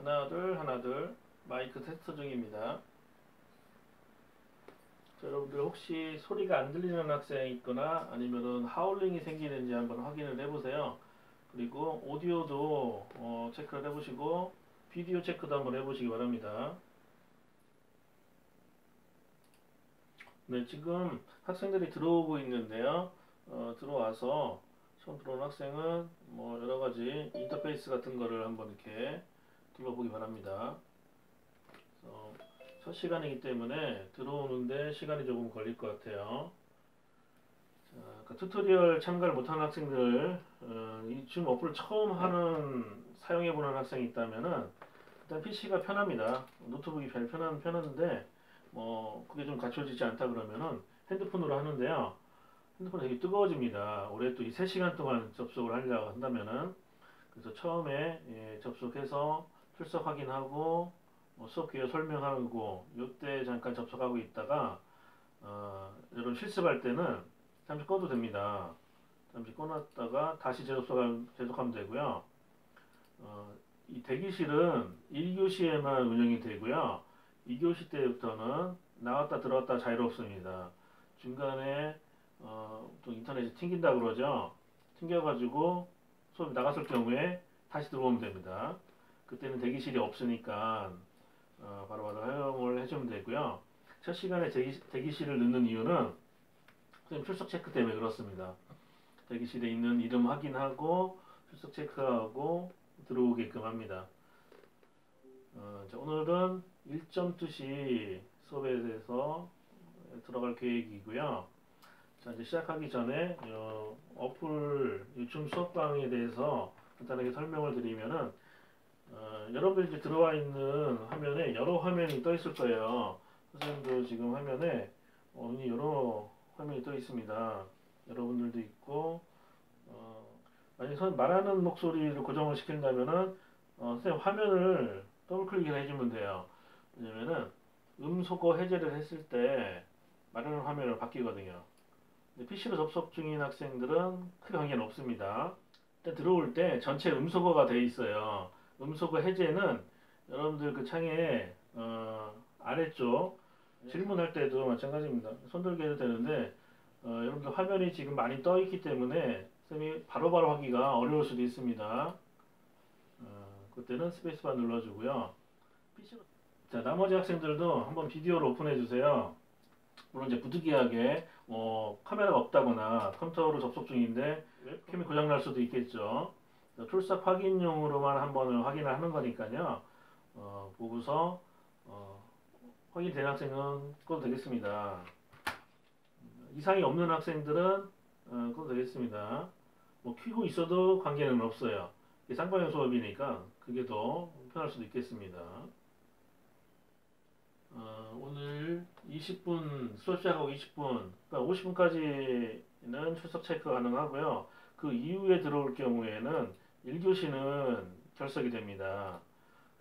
하나 둘 하나 둘 마이크 테스트 중입니다. 자, 여러분들 혹시 소리가 안 들리는 학생이 있거나 아니면은 하울링이 생기는지 한번 확인을 해보세요. 그리고 오디오도 어, 체크를 해보시고 비디오 체크도 한번 해보시기 바랍니다. 네, 지금 학생들이 들어오고 있는데요. 어, 들어와서 처음 들어온 학생은 뭐 여러 가지 인터페이스 같은 거를 한번 이렇게 둘러보기 바랍니다. 첫 시간이기 때문에 들어오는데 시간이 조금 걸릴 것 같아요. 자, 그 tutorial 참가를 못하는 학생들, 어, 이 지금 어플을 처음 하는 사용해보는 학생이 있다면은 일단 PC가 편합니다. 노트북이 별 편한 편한데 뭐 그게 좀 갖춰지지 않다 그러면은 핸드폰으로 하는데요. 핸드폰 되게 뜨거워집니다. 올해 또 이 3시간 동안 접속을 하려고 한다면은 그래서 처음에 예, 접속해서 출석 확인하고 뭐 수업 기회 설명하고 요때 잠깐 접속하고 있다가 어, 여러분 실습할 때는 잠시 꺼도 됩니다. 잠시 꺼놨다가 다시 재접속하면, 재접하면 되고요. 어, 이 대기실은 1교시에만 운영이 되고요. 2교시 때부터는 나왔다 들어왔다 자유롭습니다. 중간에 어, 또 인터넷이 튕긴다 그러죠. 튕겨가지고 수업이 나갔을 경우에 다시 들어오면 됩니다. 그때는 대기실이 없으니까 어, 바로바로 활용을 해주면 되고요. 첫 시간에 대기, 대기 실을 넣는 이유는 선생님 출석 체크 때문에 그렇습니다. 대기실에 있는 이름 확인하고 출석 체크하고 들어오게끔 합니다. 어, 자, 오늘은 1.2시 수업에 대해서 들어갈 계획이고요. 자, 이제 시작하기 전에 어, 어플 유충 수업방에 대해서 간단하게 설명을 드리면은 어, 여러분들 이제 들어와 있는 화면에 여러 화면이 떠 있을 거예요. 선생님도 지금 화면에 어, 이 여러 화면이 떠 있습니다. 여러분들도 있고 어, 만약 선 말하는 목소리를 고정을 시킨다면은 어, 선생님 화면을 더블 클릭을 해주면 돼요. 왜냐면은 음소거 해제를 했을 때 말하는 화면으로 바뀌거든요. PC로 접속 중인 학생들은 크게 관계는 없습니다. 일단 들어올 때 전체 음소거가 돼 있어요. 음소거 해제는 여러분들 그 창에 어, 아래쪽 질문할 때도 마찬가지입니다. 손들게 해도 되는데 어, 여러분들 화면이 지금 많이 떠 있기 때문에 쌤이 바로 바로 하기가 어려울 수도 있습니다. 어, 그때는 스페이스바 눌러주고요. 자 나머지 학생들도 한번 비디오를 오픈해 주세요. 물론 이제 부득이하게 어, 카메라가 없다거나 컴퓨터로 접속 중인데 웹캠이 고장 날 수도 있겠죠. 출석 확인용으로만 한번 확인을 하는 거니까요. 어, 보고서 어, 확인된 학생은 꺼도 되겠습니다. 이상이 없는 학생들은 어, 꺼도 되겠습니다. 뭐 켜고 있어도 관계는 없어요. 쌍방향 수업이니까 그게 더 편할 수도 있겠습니다. 어, 오늘 20분 수업 시작하고 20분, 그러니까 50분까지는 출석 체크 가능하고요. 그 이후에 들어올 경우에는 1교시는 결석이 됩니다.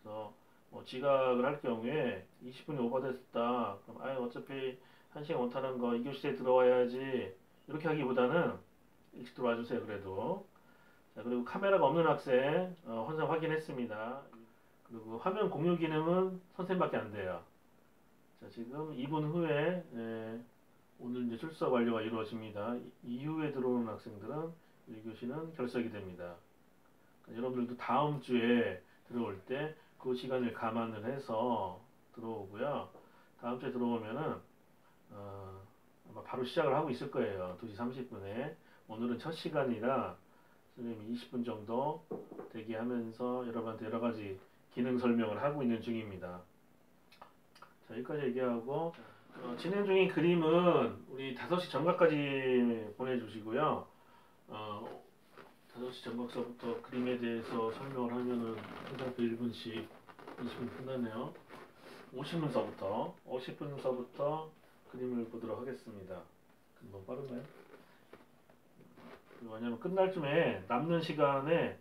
그래서 뭐 지각을 할 경우에 20분이 오버됐다. 그럼 아예 어차피 1시간 못하는 거 2교시에 들어와야지. 이렇게 하기보다는 일찍 들어와 주세요. 그래도. 자, 그리고 카메라가 없는 학생 어, 혼자 확인했습니다. 그리고 화면 공유 기능은 선생님밖에 안 돼요. 자, 지금 2분 후에 예, 오늘 이제 출석 완료가 이루어집니다. 이후에 들어오는 학생들은 1교시는 결석이 됩니다. 여러분들도 다음 주에 들어올 때 그 시간을 감안을 해서 들어오고요. 다음 주에 들어오면은 어, 아마 바로 시작을 하고 있을 거예요. 2시 30분에. 오늘은 첫 시간이라 선생님이 20분 정도 대기하면서 여러분한테 여러 가지 기능 설명을 하고 있는 중입니다. 자, 여기까지 얘기하고 어, 진행 중인 그림은 우리 5시 전각까지 보내주시고요. 어, 5시 전각서부터 그림에 대해서 설명을 하면은 항상 또 1분씩 20분 끝나네요. 50분서부터 50분서부터 그림을 보도록 하겠습니다. 금방 빠르나요? 왜냐면 끝날 쯤에 남는 시간에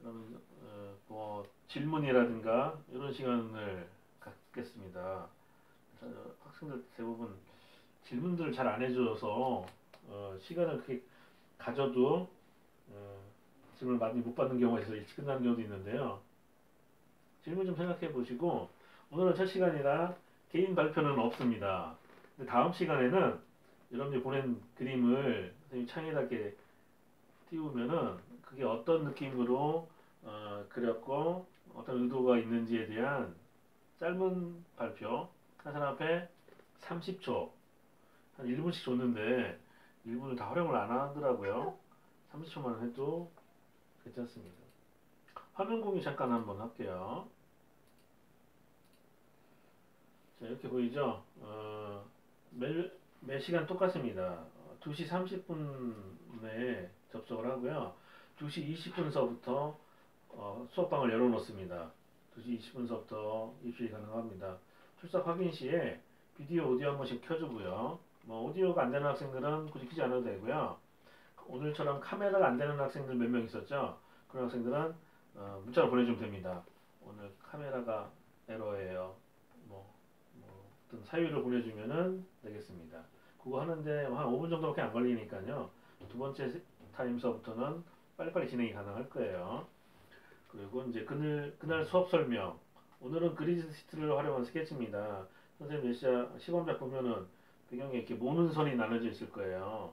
여러분 어, 뭐 질문이라든가 이런 시간을 갖겠습니다. 학생들 대부분 질문들을 잘 안 해줘서 어, 시간을 그렇게 가져도 어, 질문을 많이 못 받는 경우가 있어서 일찍 끝나는 경우도 있는데요. 질문 좀 생각해 보시고 오늘은 첫 시간이라 개인 발표는 없습니다. 근데 다음 시간에는 여러분들이 보낸 그림을 선생님 창에다 이렇게 띄우면은 그게 어떤 느낌으로 어, 그렸고 어떤 의도가 있는지에 대한 짧은 발표 한 사람 앞에 30초 한 1분씩 줬는데 1분을 다 활용을 안 하더라고요 30초만 해도 괜찮습니다. 화면 공유 잠깐 한번 할게요. 자 이렇게 보이죠? 어, 매, 매 시간 똑같습니다. 어, 2시 30분에 접속을 하고요. 2시 20분서부터 어, 수업방을 열어놓습니다. 2시 20분서부터 입실이 가능합니다. 출석 확인 시에 비디오 오디오 한 번씩 켜주고요. 뭐 오디오가 안 되는 학생들은 굳이 켜지 않아도 되고요 오늘처럼 카메라가 안 되는 학생들 몇 명 있었죠? 그런 학생들은 어, 문자로 보내주면 됩니다. 오늘 카메라가 에러예요. 뭐, 뭐 어떤 사유를 보내주면은 되겠습니다. 그거 하는데 한 5분 정도밖에 안 걸리니까요. 두 번째 타임서부터는 빨리빨리 진행이 가능할 거예요. 그리고 이제 그날, 그날 수업 설명. 오늘은 그리드 시트를 활용한 스케치입니다. 선생님 예시야? 시범작 보면은 배경에 이렇게 모는 선이 나눠져 있을 거예요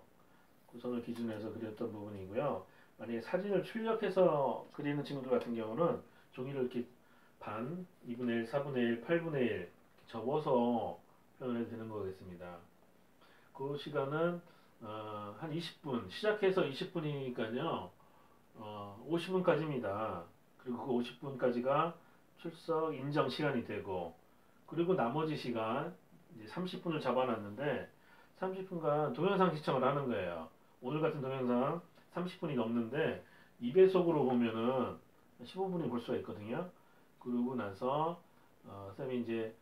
그 선을 기준으로 해서 그렸던 부분이고요 만약에 사진을 출력해서 그리는 친구들 같은 경우는 종이를 이렇게 반, 2분의 1, 4분의 1, 8분의 1 접어서 표현을 해도 되는 거겠습니다. 그 시간은 어, 한 20분, 시작해서 20분이니까요. 어, 50분까지입니다. 그리고 그 50분까지가 출석 인정 시간이 되고 그리고 나머지 시간 이제 30분을 잡아놨는데 30분간 동영상 시청을 하는 거예요. 오늘 같은 동영상 30분이 넘는데 2배속으로 보면은 15분이 볼 수가 있거든요. 그러고 나서 어, 쌤이 이제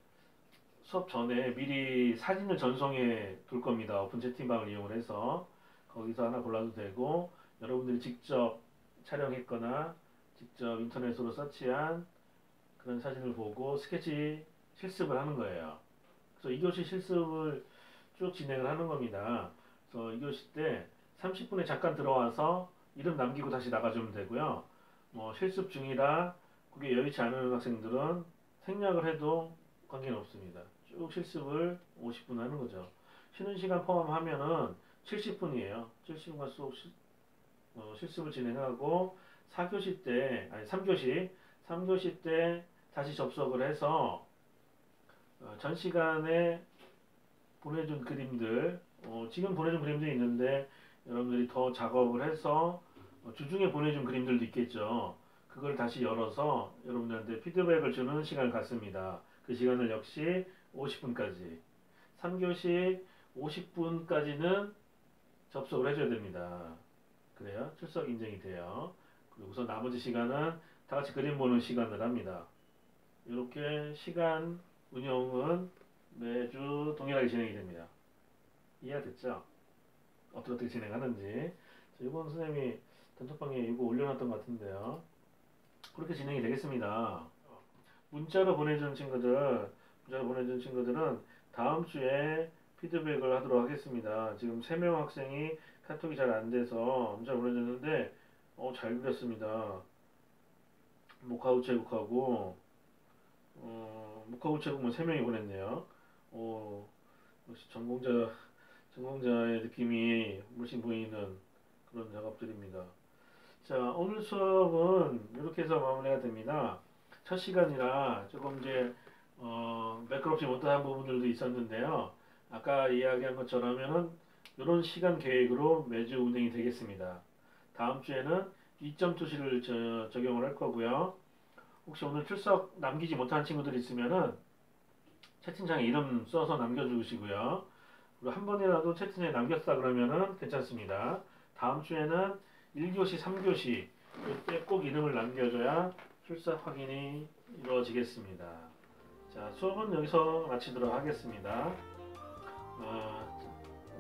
수업 전에 미리 사진을 전송해 둘 겁니다. 오픈 채팅방을 이용을 해서 거기서 하나 골라도 되고 여러분들이 직접 촬영했거나 직접 인터넷으로 서치한 그런 사진을 보고 스케치 실습을 하는 거예요. 그래서 2교시 실습을 쭉 진행을 하는 겁니다. 그래서 2교시 때 30분에 잠깐 들어와서 이름 남기고 다시 나가주면 되고요. 뭐 실습 중이라 그게 여의치 않은 학생들은 생략을 해도 관계는 없습니다. 쭉 실습을 50분 하는 거죠. 쉬는 시간 포함하면은 70분이에요. 70분간 수업 시, 어, 실습을 진행하고 4교시 때, 아니 3교시, 3교시 때 다시 접속을 해서 어, 전 시간에 보내준 그림들, 어, 지금 보내준 그림들이 있는데 여러분들이 더 작업을 해서 어, 주중에 보내준 그림들도 있겠죠. 그걸 다시 열어서 여러분들한테 피드백을 주는 시간을 갖습니다. 그 시간을 역시 50분까지 3교시 50분까지는 접속을 해줘야 됩니다. 그래요. 출석 인정이 돼요. 그리고 우선 나머지 시간은 다 같이 그림 보는 시간을 합니다. 이렇게 시간 운영은 매주 동일하게 진행이 됩니다. 이해가 됐죠? 어떻게 어떻게 진행하는지 이번 선생님이 단톡방에 이거 올려놨던 것 같은데요. 그렇게 진행이 되겠습니다. 문자로 보내준 친구들, 문자로 보내준 친구들은 다음 주에 피드백을 하도록 하겠습니다. 지금 3명 학생이 카톡이 잘 안 돼서 문자 보내줬는데, 어, 잘 그렸습니다. 목화우체국하고, 어, 목화우체국만 3명이 보냈네요. 어, 역시 전공자, 전공자의 느낌이 물씬 보이는 그런 작업들입니다. 자, 오늘 수업은 이렇게 해서 마무리가 됩니다. 첫 시간이라 조금 이제 어, 매끄럽지 못한 부분들도 있었는데요. 아까 이야기한 것처럼은 이런 시간 계획으로 매주 운행이 되겠습니다. 다음 주에는 2.2시를 적용을 할 거고요. 혹시 오늘 출석 남기지 못한 친구들 있으면은 채팅창에 이름 써서 남겨주시고요. 한 번이라도 채팅창에 남겼다 그러면은 괜찮습니다. 다음 주에는 1교시, 3교시 이때 꼭 이름을 남겨줘야 출석 확인이 이루어지겠습니다. 자, 수업은 여기서 마치도록 하겠습니다. 어,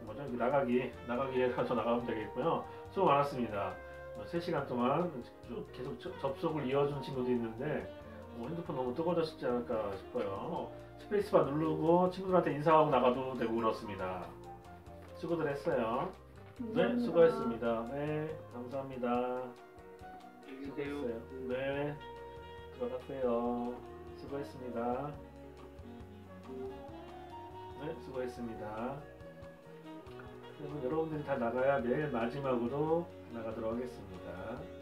뭐죠? 나가기, 나가기에 가서 나가면 되겠고요. 수고 많았습니다. 어, 3시간 동안 쭉 계속 접속을 이어준 친구도 있는데 어, 핸드폰 너무 뜨거워졌지 않을까 싶어요. 스페이스바 누르고 친구들한테 인사하고 나가도 되고 그렇습니다. 수고들 했어요. 네, 감사합니다. 네, 수고했습니다. 네, 감사합니다. 수고했어요. 네, 들어가세요. 수고했습니다. 네, 수고했습니다. 여러분, 여러분들이 다 나가야 매일 마지막으로 나가도록 하겠습니다.